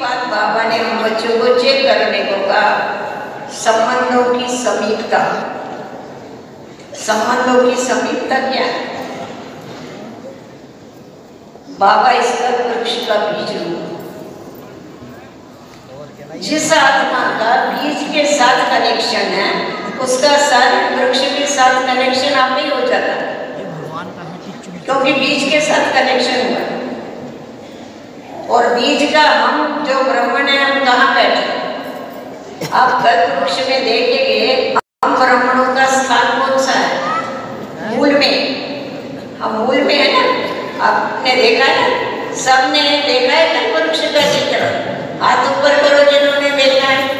बात बाबा ने हम बच्चों को चेक करने को कहा, संबंधों की समीपता। संबंधों की समीपता क्या है? बाबा इसका वृक्ष का बीज रूप। जिस आत्मा का बीज के साथ कनेक्शन है, उसका सारे वृक्ष के साथ कनेक्शन आप ही हो जाता। है क्योंकि बीज के साथ कनेक्शन हुआ। और बीज का हम जो ब्राह्मण है, हम कहाँ बैठे आप कल्प वृक्ष में देखेंगे हम ब्राह्मणों का स्थान कौन सा है? मूल में। हम मूल में है ना? आपने देखा है? सबने देखा है कल्प वृक्ष का चित्र हाथ ऊपर करो जिन्होंने देखा है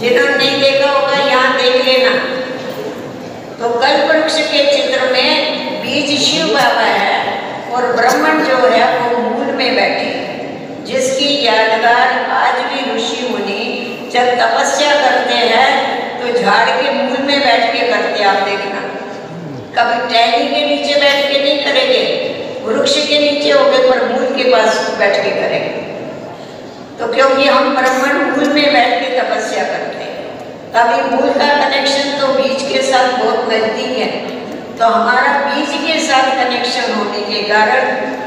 जिन्होंने नहीं देखा होगा यहाँ देख लेना तो कल्प वृक्ष के चित्र में बीज शिव बाबा है और ब्राह्मण जो है वो मूल में बैठे हैं। जिसकी यादगार आज भी ऋषि मुनि जब तपस्या करते हैं तो झाड़ के मूल में बैठ के करते आप देखना। कभी टहनी के नीचे बैठ के नहीं करेंगे, वृक्ष के नीचे हो गए, पर मूल के पास बैठ के करेंगे। तो क्योंकि हम ब्राह्मण मूल में बैठ के तपस्या करते हैं, तभी मूल का कनेक्शन तो बीज के साथ बहुत नज़दीक है। तो हमारा बीज के साथ कनेक्शन होने के कारण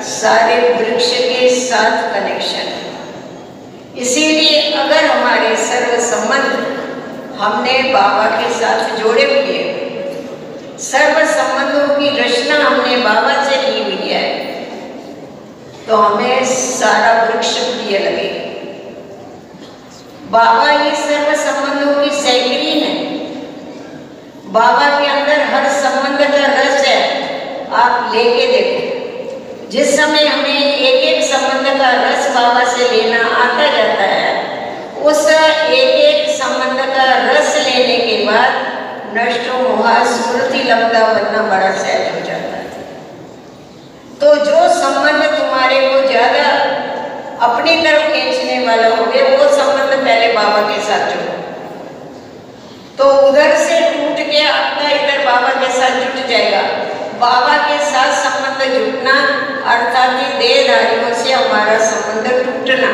सारे वृक्ष के साथ कनेक्शन इसीलिए अगर हमने बाबा के साथ जोड़े हुए हैं, सर्व संबंधों की रचना हमने बाबा से की हुई है। तो हमें सारा वृक्ष प्रिय लगेगा बाबा ये सर्व संबंधों की सैकरीन है। बाबा के अंदर हर संबंध का रस है। आप लेके देखो। जिस समय हमें एक एक संबंध का रस बाबा से लेना आता जाता है उस एक एक संबंध का रस बाद नष्ट मोहा स्मृति लब्धा बनना बड़ा सहज हो जाता है। तो जो संबंध तुम्हारे को ज़्यादा अपनी तरफ़ खींचने वाला हो गया, वो संबंध पहले बाबा के साथ जोड़ो। तो उधर से टूट के आपका इधर बाबा के साथ जुट जाएगा। बाबा के साथ संबंध जुटना अर्थात ही देहधारियों से हमारा संबंध टूटना।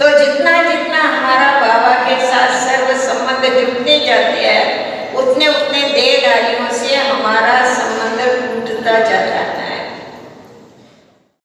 तो जितना जितना हमारा बाबा के साथ सर्व संबंध जुटते जाते हैं